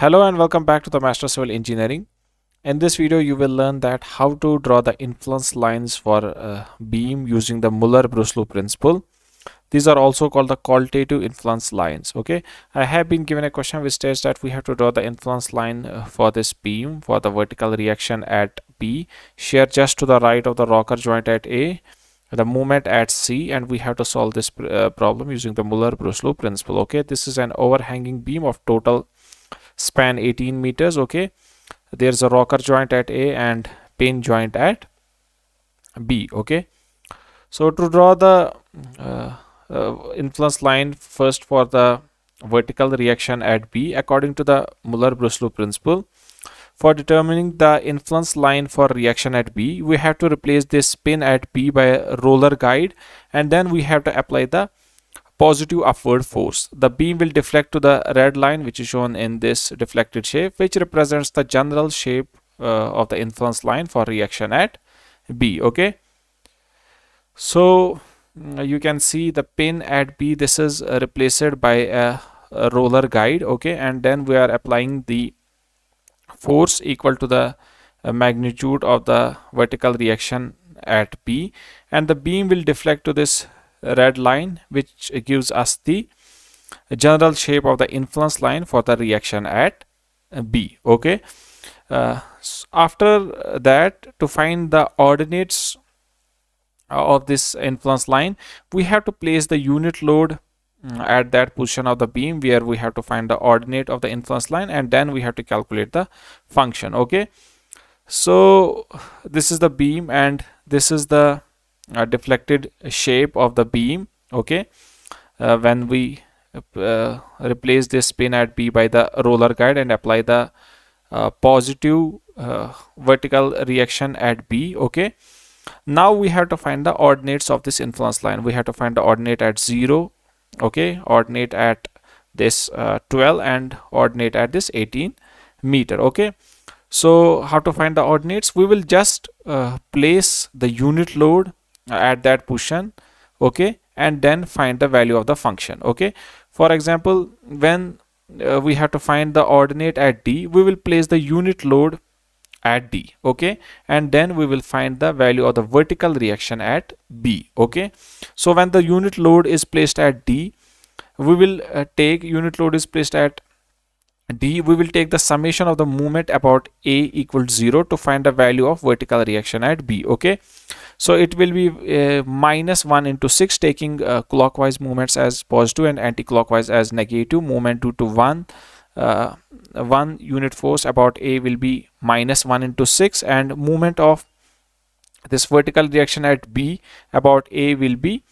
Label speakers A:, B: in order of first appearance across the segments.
A: Hello and welcome back to the Master Civil Engineering. In this video you will learn that how to draw the influence lines for a beam using the Muller-Breslau principle. These are also called the qualitative influence lines. Okay, I have been given a question which states that we have to draw the influence line uh, for this beam for the vertical reaction at B, shear just to the right of the rocker joint at A, the moment at C and we have to solve this uh, problem using the Muller-Breslau principle. Okay, this is an overhanging beam of total span 18 meters okay? There's a rocker joint at a and pin joint at b okay? So to draw the uh, uh, influence line first for the vertical reaction at b according to the muller-breslau principle for determining the influence line for reaction at b we have to replace this pin at b by a roller guide and then we have to apply the positive upward force. The beam will deflect to the red line which is shown in this deflected shape which represents the general shape uh, of the influence line for reaction at B. Okay. So mm, you can see the pin at B this is uh, replaced by a, a roller guide okay and then we are applying the force equal to the uh, magnitude of the vertical reaction at B and the beam will deflect to this red line which gives us the general shape of the influence line for the reaction at B okay? Uh, after that to find the ordinates of this influence line we have to place the unit load mm, at that position of the beam where we have to find the ordinate of the influence line and then we have to calculate the function okay? So this is the beam and this is the uh, deflected shape of the beam okay? Uh, when we uh, replace this pin at B by the roller guide and apply the uh, positive uh, vertical reaction at B okay? Now we have to find the ordinates of this influence line. We have to find the ordinate at 0 okay? Ordinate at this uh, 12 and ordinate at this 18 meter okay? So how to find the ordinates? We will just place the unit load at that position okay and then find the value of the function okay. For example when uh, we have to find the ordinate at d we will place the unit load at d okay and then we will find the value of the vertical reaction at b okay. So when the unit load is placed at d we will uh, take unit load is placed at d we will take the summation of the moment about a equals 0 to find the value of vertical reaction at b okay? So it will be uh, minus 1 into 6 taking uh, clockwise movements as positive and anti-clockwise as negative. Movement due to 1 uh, 1 unit force about a will be minus 1 into 6 and movement of this vertical reaction at b about a will be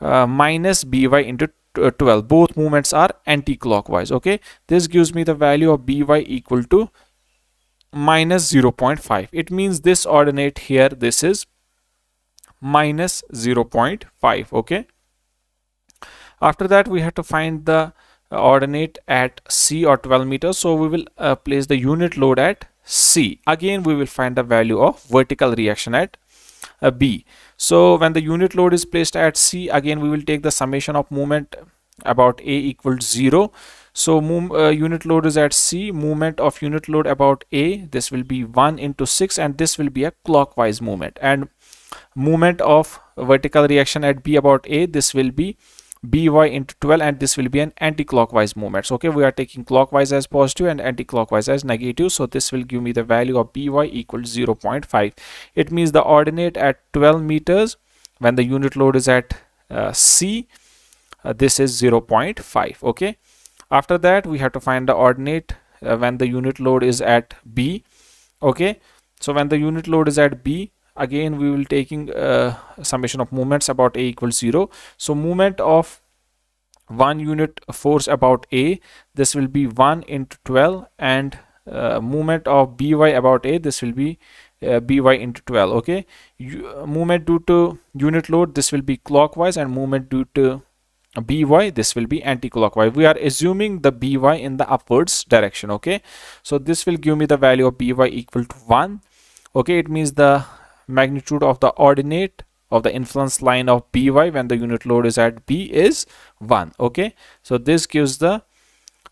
A: uh, minus by into 12 both movements are anti-clockwise okay? This gives me the value of by equal to minus 0.5 it means this ordinate here this is minus 0.5 okay? After that we have to find the ordinate at C or 12 meters. So we will uh, place the unit load at C. Again we will find the value of vertical reaction at uh, B. So when the unit load is placed at C again we will take the summation of moment about A equals 0 so uh, unit load is at C movement of unit load about A this will be 1 into 6 and this will be a clockwise movement and movement of vertical reaction at b about a this will be by into 12 and this will be an anti-clockwise movement so, okay we are taking clockwise as positive and anti-clockwise as negative. So this will give me the value of by equals 0 0.5 it means the ordinate at 12 meters when the unit load is at uh, c uh, this is 0 0.5 okay after that we have to find the ordinate uh, when the unit load is at b. Okay so when the unit load is at b again we will taking uh, summation of moments about a equals 0 so moment of one unit force about a this will be 1 into 12 and uh, movement of by about a this will be uh, by into 12 okay? U movement due to unit load this will be clockwise and movement due to by this will be anti-clockwise. We are assuming the by in the upwards direction okay? So this will give me the value of by equal to 1 okay? It means the magnitude of the ordinate of the influence line of by when the unit load is at b is 1 okay? So this gives the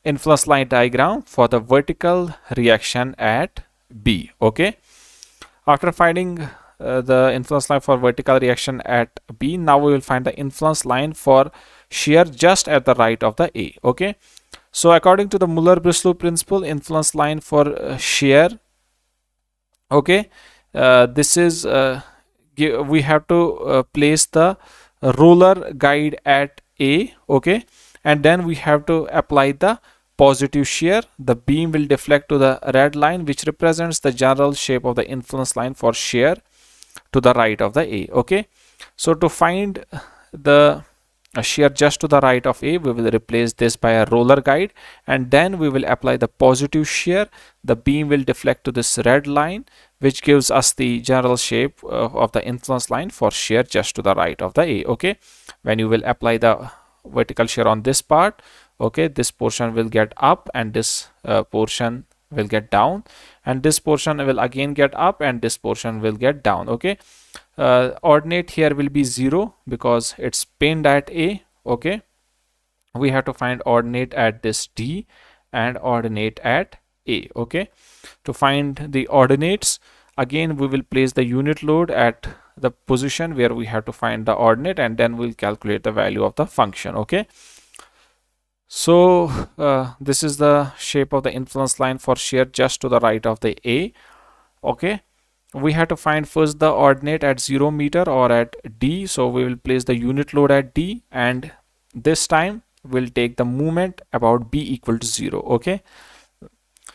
A: influence line diagram for the vertical reaction at B okay? After finding uh, the influence line for vertical reaction at B now we will find the influence line for shear just at the right of the A okay? So according to the Muller-Breslau principle influence line for uh, shear okay this is uh, we have to uh, place the roller guide at A okay? And then we have to apply the positive shear. The beam will deflect to the red line which represents the general shape of the influence line for shear to the right of the A okay? So to find the shear just to the right of A we will replace this by a roller guide and then we will apply the positive shear. The beam will deflect to this red line which gives us the general shape uh, of the influence line for shear just to the right of the A okay? When you will apply the vertical shear on this part okay this portion will get up and this uh, portion will get down and this portion will again get up and this portion will get down okay? Uh, ordinate here will be 0 because it's pinned at A okay? We have to find ordinate at this D and ordinate at A okay? To find the ordinates again we will place the unit load at the position where we have to find the ordinate and then we'll calculate the value of the function okay so uh, this is the shape of the influence line for shear just to the right of the A okay? We have to find first the ordinate at 0 meter or at D. So we will place the unit load at D and this time we'll take the moment about B equal to 0 okay?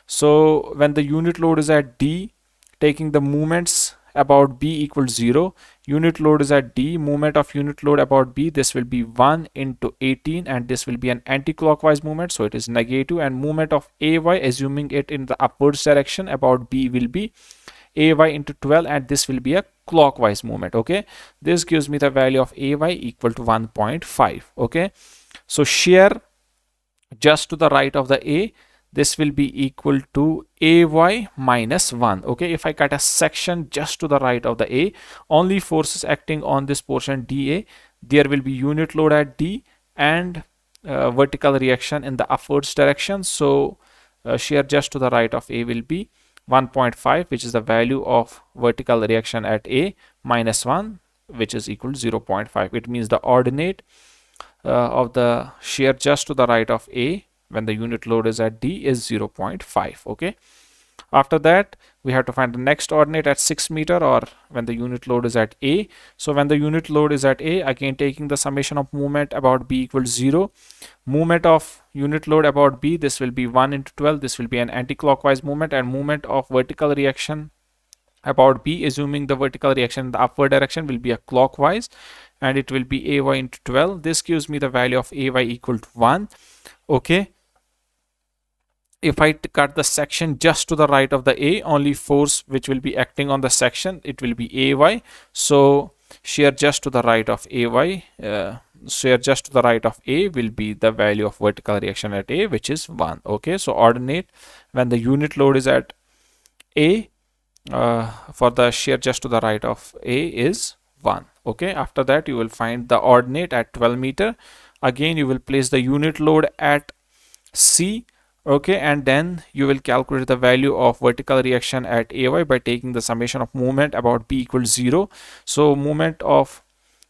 A: So when the unit load is at D taking the moments about b equals 0 unit load is at d. Moment of unit load about b. This will be 1 into 18 and this will be an anti-clockwise movement. So it is negative and movement of ay assuming it in the upwards direction about b will be ay into 12 and this will be a clockwise movement okay? This gives me the value of ay equal to 1.5 okay? So shear just to the right of the a this will be equal to ay minus 1 okay if i cut a section just to the right of the a only forces acting on this portion da there will be unit load at d and uh, vertical reaction in the upwards direction. So uh, shear just to the right of a will be 1.5 which is the value of vertical reaction at a minus 1 which is equal to 0.5 it means the ordinate uh, of the shear just to the right of a when the unit load is at D is 0.5 okay? After that we have to find the next ordinate at 6 meter or when the unit load is at A. So when the unit load is at A again taking the summation of movement about B equals 0 movement of unit load about B this will be 1 into 12 this will be an anti-clockwise movement and movement of vertical reaction about B assuming the vertical reaction in the upward direction will be a clockwise and it will be AY into 12 this gives me the value of AY equal to 1 okay if I cut the section just to the right of the A only force which will be acting on the section it will be AY so shear just to the right of AY uh, shear just to the right of A will be the value of vertical reaction at A which is 1 okay so ordinate when the unit load is at A uh, for the shear just to the right of A is 1 okay after that you will find the ordinate at 12 meter. Again you will place the unit load at C okay and then you will calculate the value of vertical reaction at ay by taking the summation of moment about b equals 0 so moment of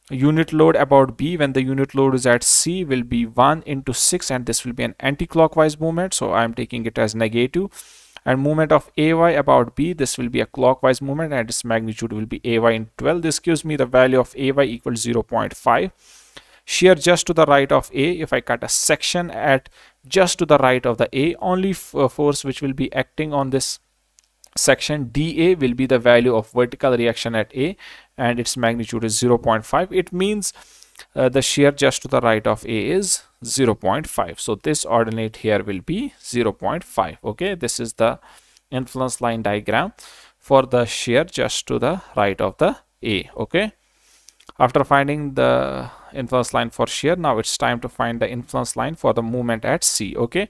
A: unit load about b when the unit load is at c will be 1 into 6 and this will be an anti-clockwise movement so i'm taking it as negative. And movement of ay about b this will be a clockwise movement and its magnitude will be ay in 12 this gives me the value of ay equals 0.5 shear just to the right of A if I cut a section at just to the right of the A only uh, force which will be acting on this section dA will be the value of vertical reaction at A and its magnitude is 0.5 it means uh, the shear just to the right of A is 0.5 so this ordinate here will be 0.5 okay this is the influence line diagram for the shear just to the right of the A. Okay after finding the influence line for shear now it's time to find the influence line for the movement at C okay?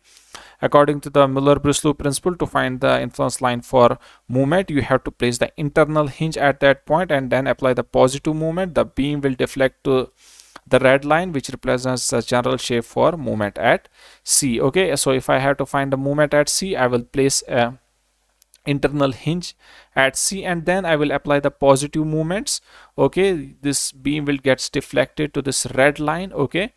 A: According to the Muller-Breslau principle to find the influence line for movement you have to place the internal hinge at that point and then apply the positive movement. The beam will deflect to the red line which represents the general shape for movement at C okay? So if I have to find the movement at C I will place a internal hinge at C and then I will apply the positive movements. Okay this beam will get deflected to this red line. Okay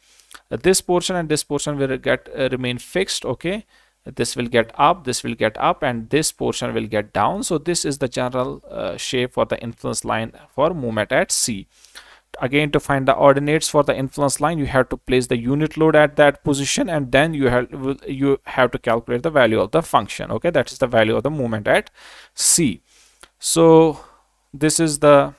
A: this portion and this portion will get uh, remain fixed. Okay this will get up this will get up and this portion will get down. So this is the general uh, shape for the influence line for movement at C again to find the ordinates for the influence line you have to place the unit load at that position and then you have you have to calculate the value of the function. Okay that is the value of the moment at c. So this is the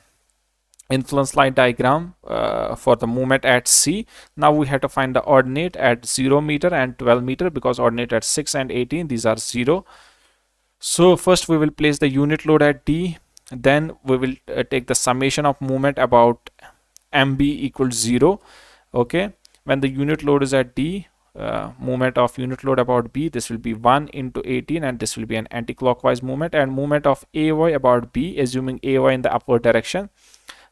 A: influence line diagram uh, for the moment at c. Now we have to find the ordinate at 0 meter and 12 meter because ordinate at 6 and 18 these are 0 so first we will place the unit load at d then we will uh, take the summation of moment about mb equals 0 okay? When the unit load is at d uh, moment of unit load about b this will be 1 into 18 and this will be an anti-clockwise movement and movement of ay about b assuming ay in the upward direction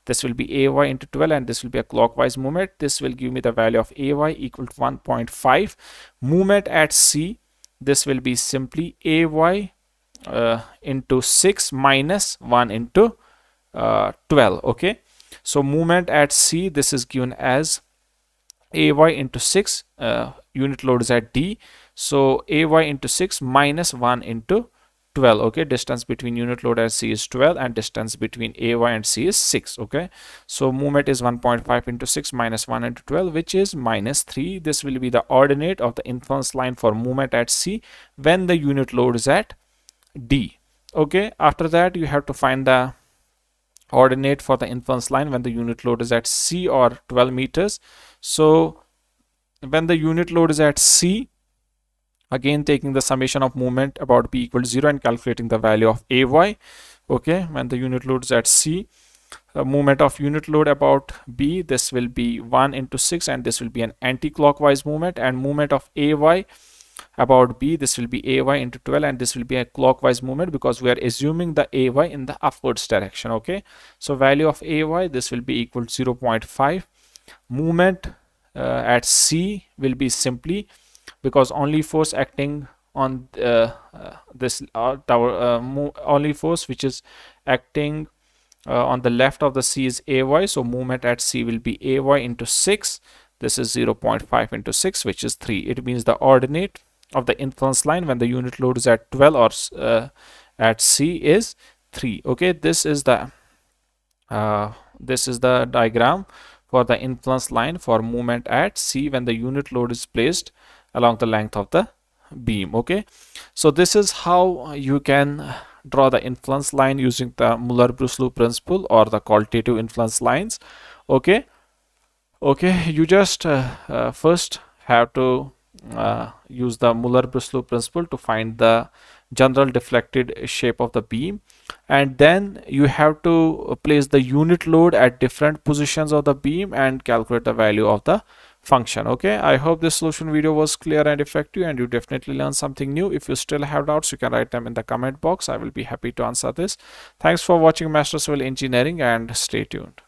A: this will be ay into 12 and this will be a clockwise movement this will give me the value of ay equal to 1.5 movement at c this will be simply ay uh, into 6 minus 1 into uh, 12 okay so movement at C, this is given as AY into 6, uh, unit load is at D. So AY into 6 minus 1 into 12 okay? Distance between unit load at c is 12 and distance between ay and c is 6 okay? So movement is 1.5 into 6 minus 1 into 12 which is minus 3 this will be the ordinate of the influence line for movement at c when the unit load is at d okay? After that you have to find the ordinate for the influence line when the unit load is at C or 12 meters. So when the unit load is at C, again taking the summation of movement about B equal to 0 and calculating the value of AY. Okay, when the unit load is at C, a movement of unit load about B, this will be 1 into 6 and this will be an anti-clockwise movement and movement of AY about b this will be ay into 12 and this will be a clockwise movement because we are assuming the ay in the upwards direction okay? So value of ay this will be equal to 0.5 movement uh, at c will be simply because only force acting on uh, uh, this uh, tower uh, only force which is acting uh, on the left of the c is ay so movement at c will be ay into 6 this is 0.5 into 6 which is 3 it means the ordinate of the influence line when the unit load is at 12 or uh, at C is 3 okay this is the uh, this is the diagram for the influence line for movement at C when the unit load is placed along the length of the beam. Okay so this is how you can draw the influence line using the Muller-Breslau principle or the qualitative influence lines. Okay okay you just uh, uh, first have to uh, use the Muller-Breslau principle to find the general deflected shape of the beam. And then you have to place the unit load at different positions of the beam and calculate the value of the function. Okay? I hope this solution video was clear and effective and you definitely learned something new. If you still have doubts you can write them in the comment box. I will be happy to answer this. Thanks for watching master civil engineering and stay tuned